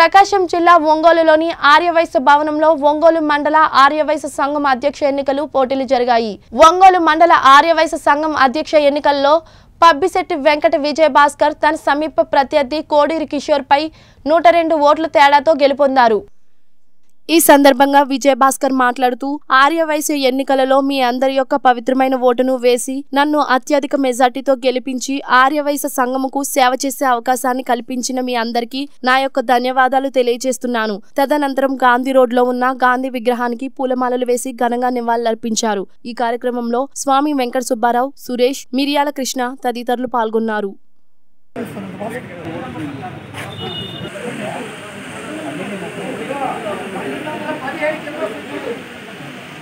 ప్రకాశం జిల్లా ఒంగోలులోని ఆర్యవైశ్య భవనంలో ఒంగోలు మండల ఆర్యవైశ్య సంఘం అధ్యక్ష ఎన్నికలు పోటీలు జరిగాయి. ఒంగోలు మండల ఆర్యవైశ్య సంఘం అధ్యక్ష ఎన్నికల్లో పబ్బిశెట్టి వెంకట విజయ భాస్కర్ తన సమీప ప్రత్యర్థి కోడూరి కిషోర్ పై నూట రెండు ఓట్ల తేడాతో గెలుపొందారు. ఈ సందర్భంగా విజయభాస్కర్ మాట్లాడుతూ ఆర్యవైశ్య ఎన్నికలలో మీ అందరి యొక్క పవిత్రమైన ఓటును వేసి నన్ను అత్యధిక మెజార్టీతో గెలిపించి ఆర్యవైశ్య సంఘముకు సేవ చేసే అవకాశాన్ని కల్పించిన మీ అందరికీ నా యొక్క ధన్యవాదాలు తెలియజేస్తున్నాను. తదనంతరం గాంధీ రోడ్లో ఉన్న గాంధీ విగ్రహానికి పూలమాలలు వేసి ఘనంగా నివాళులర్పించారు. ఈ కార్యక్రమంలో స్వామి వెంకట సుబ్బారావు సురేష్ మిరియాల కృష్ణ తదితరులు పాల్గొన్నారు.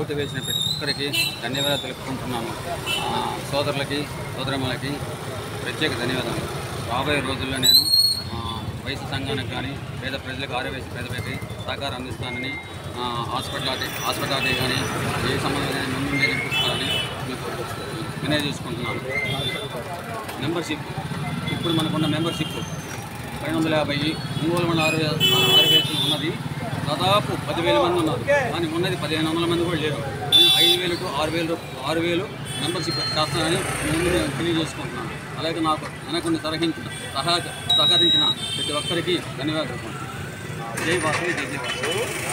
ఓటు వేసిన ప్రతి ఒక్కరికి ధన్యవాదాలు తెలుపుకుంటున్నాము. సోదరులకి సోదరమ్మలకి ప్రత్యేక ధన్యవాదాలు. రాబోయే రోజుల్లో నేను వయసు సంఘానికి కానీ పేద ప్రజలకు ఆరోగ్య పేదలకి సహకారం అందిస్తానని హాస్పిటల్ అదే హాస్పిటల్ అదే కానీ ఏ సంబంధం ముందు నేర్పిస్తానని వినయ చేసుకుంటున్నాను. మెంబర్షిప్ ఇప్పుడు మనకున్న మెంబర్షిప్ పది వందల యాభై ఒంగోలు మండల ఆరు ఆరు వేలు ఉన్నది. దాదాపు పదివేల మంది ఉన్నారు. కానీ ఉన్నది పదిహేను వందల మంది కూడా లేరు. ఐదు వేలు టు ఆరు వేలు ఆరు వేలు మెంబర్షిప్ చేస్తానని ముందు నేను తెలియజేసుకుంటున్నాను అలాగే నాకు వెనకుండా సలహించిన సహా సహకరించిన ప్రతి ఒక్కరికి ధన్యవాదాలు. జై వాసు జై జై వాసు